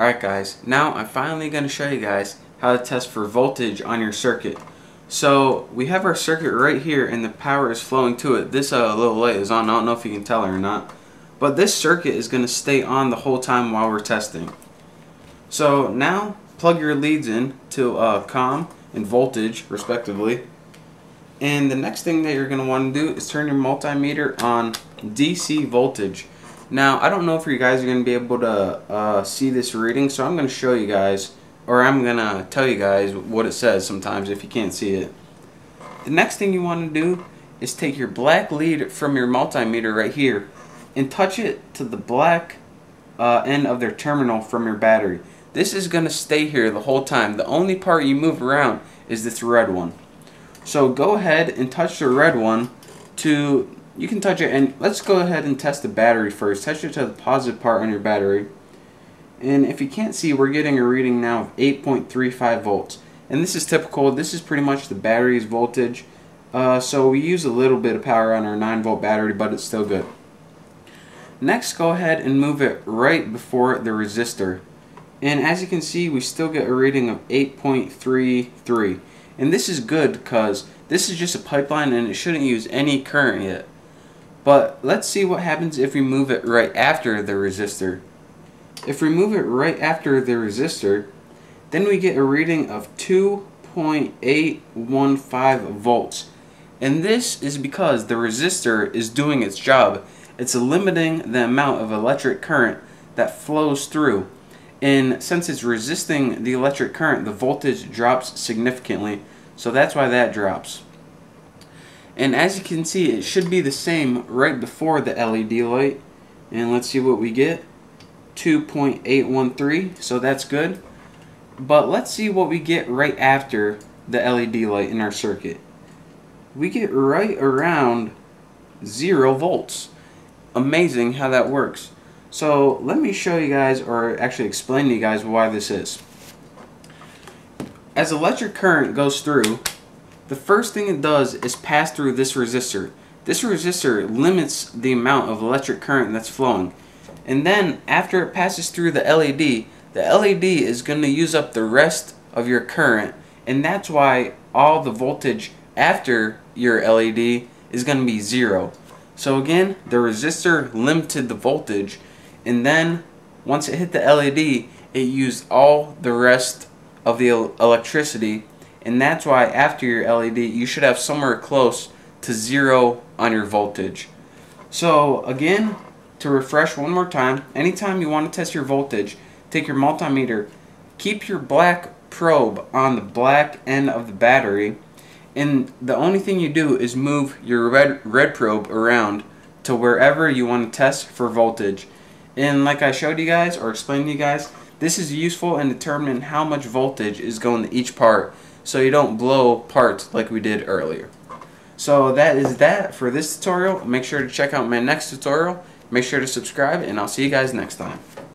Alright guys, now I'm finally going to show you guys how to test for voltage on your circuit. So we have our circuit right here and the power is flowing to it. This uh, little light is on, I don't know if you can tell or not. But this circuit is going to stay on the whole time while we're testing. So now plug your leads in to uh, COM and voltage respectively. And the next thing that you're going to want to do is turn your multimeter on DC voltage. Now, I don't know if you guys are going to be able to uh, see this reading, so I'm going to show you guys, or I'm going to tell you guys what it says sometimes if you can't see it. The next thing you want to do is take your black lead from your multimeter right here and touch it to the black uh, end of their terminal from your battery. This is going to stay here the whole time. The only part you move around is this red one. So go ahead and touch the red one to you can touch it and let's go ahead and test the battery first. Touch it to the positive part on your battery. And if you can't see, we're getting a reading now of 8.35 volts. And this is typical. This is pretty much the battery's voltage. Uh, so we use a little bit of power on our 9 volt battery, but it's still good. Next, go ahead and move it right before the resistor. And as you can see, we still get a reading of 8.33. And this is good because this is just a pipeline and it shouldn't use any current yet. But let's see what happens if we move it right after the resistor. If we move it right after the resistor, then we get a reading of 2.815 volts. And this is because the resistor is doing its job. It's limiting the amount of electric current that flows through. And since it's resisting the electric current, the voltage drops significantly. So that's why that drops. And as you can see, it should be the same right before the LED light. And let's see what we get. 2.813, so that's good. But let's see what we get right after the LED light in our circuit. We get right around 0 volts. Amazing how that works. So let me show you guys, or actually explain to you guys why this is. As electric current goes through, the first thing it does is pass through this resistor. This resistor limits the amount of electric current that's flowing. And then after it passes through the LED, the LED is going to use up the rest of your current and that's why all the voltage after your LED is going to be zero. So again, the resistor limited the voltage and then once it hit the LED, it used all the rest of the electricity and that's why after your LED you should have somewhere close to zero on your voltage. So again, to refresh one more time, anytime you want to test your voltage, take your multimeter, keep your black probe on the black end of the battery, and the only thing you do is move your red, red probe around to wherever you want to test for voltage. And like I showed you guys, or explained to you guys, this is useful in determining how much voltage is going to each part so you don't blow parts like we did earlier. So that is that for this tutorial. Make sure to check out my next tutorial. Make sure to subscribe and I'll see you guys next time.